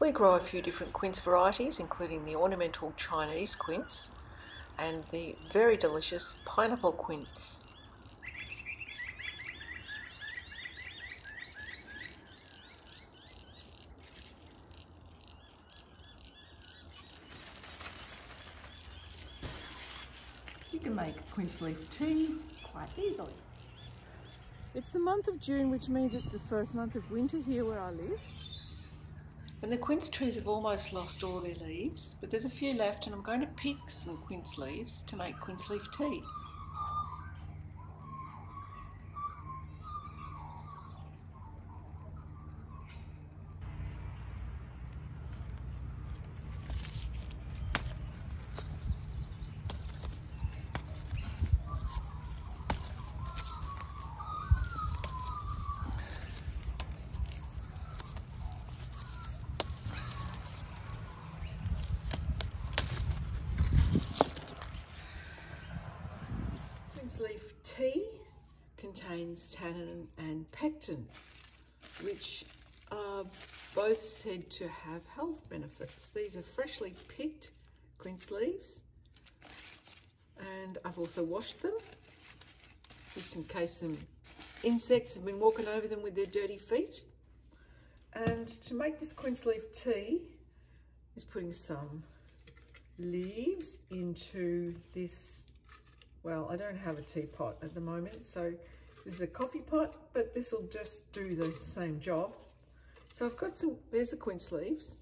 We grow a few different quince varieties, including the ornamental Chinese quince and the very delicious pineapple quince. You can make quince leaf tea quite easily. It's the month of June, which means it's the first month of winter here where I live. And the quince trees have almost lost all their leaves, but there's a few left and I'm going to pick some quince leaves to make quince leaf tea. Quince leaf tea contains tannin and pectin, which are both said to have health benefits. These are freshly picked quince leaves and I've also washed them just in case some insects have been walking over them with their dirty feet. And to make this quince leaf tea is putting some leaves into this well, I don't have a teapot at the moment, so this is a coffee pot, but this will just do the same job. So I've got some, there's the quince leaves.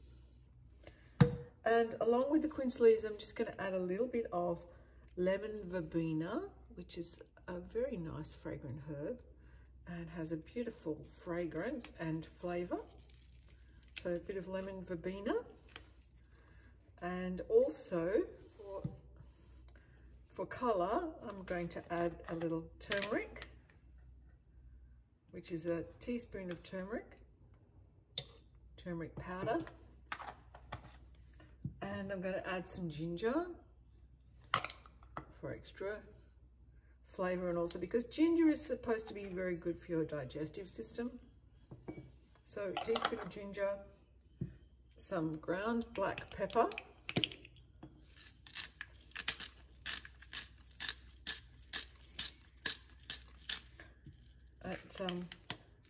And along with the quince leaves, I'm just going to add a little bit of lemon verbena, which is a very nice fragrant herb and has a beautiful fragrance and flavour. So a bit of lemon verbena. And also for colour, I'm going to add a little turmeric, which is a teaspoon of turmeric, turmeric powder. And I'm going to add some ginger for extra flavour and also because ginger is supposed to be very good for your digestive system. So teaspoon of ginger, some ground black pepper, Um,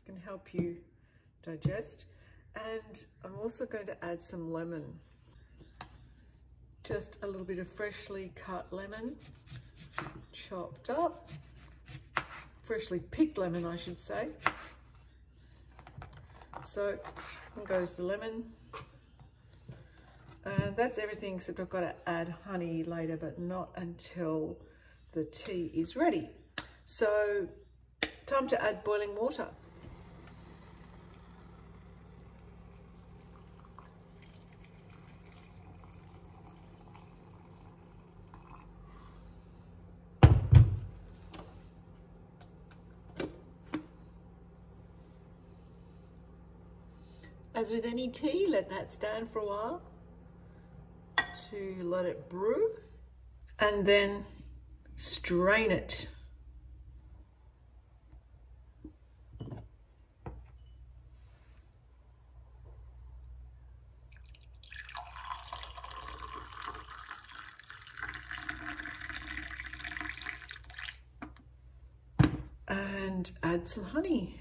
can help you digest. And I'm also going to add some lemon. Just a little bit of freshly cut lemon, chopped up. Freshly picked lemon, I should say. So, goes the lemon. And that's everything, except I've got to add honey later, but not until the tea is ready. So Time to add boiling water. As with any tea, let that stand for a while to let it brew and then strain it. And add some honey.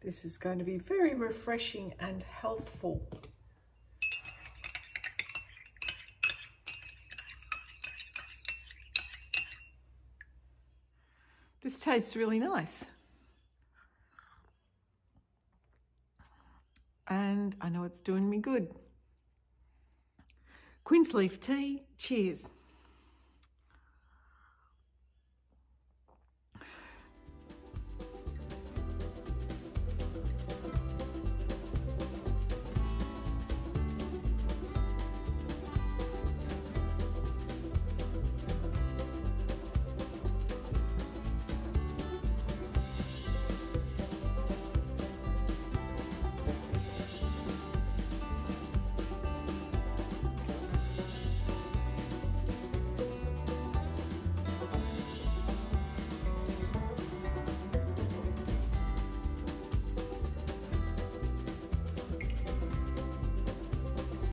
This is going to be very refreshing and healthful. This tastes really nice. And I know it's doing me good. Quince leaf tea, cheers.